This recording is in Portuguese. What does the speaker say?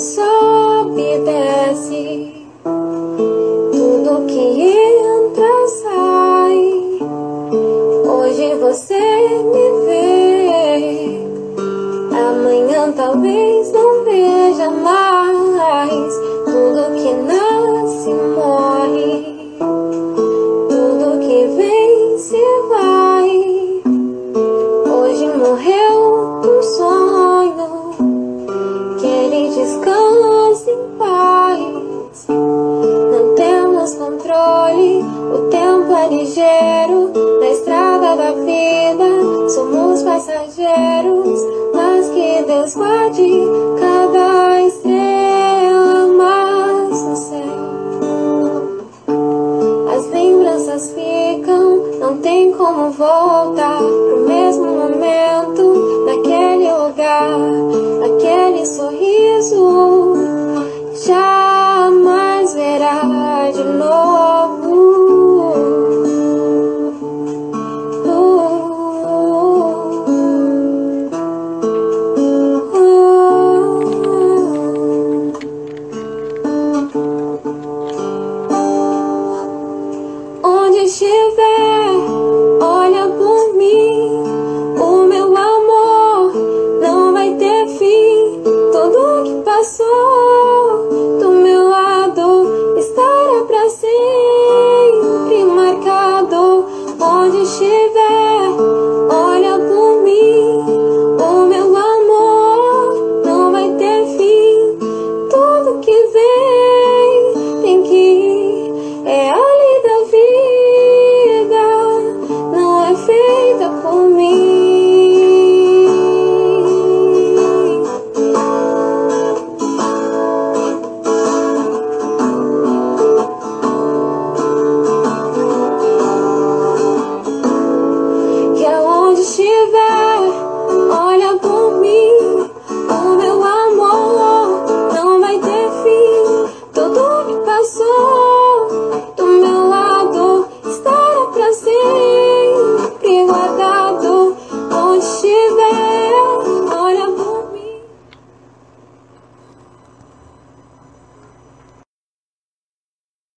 sobe e desce. Tudo que entra sai. Hoje você me vê. Amanhã talvez não veja mais. Ligeiro. Na estrada da vida, somos passageiros. Mas que Deus guarde cada estrela mais no céu. As lembranças ficam, não tem como voltar pro mesmo momento, naquele lugar. silver.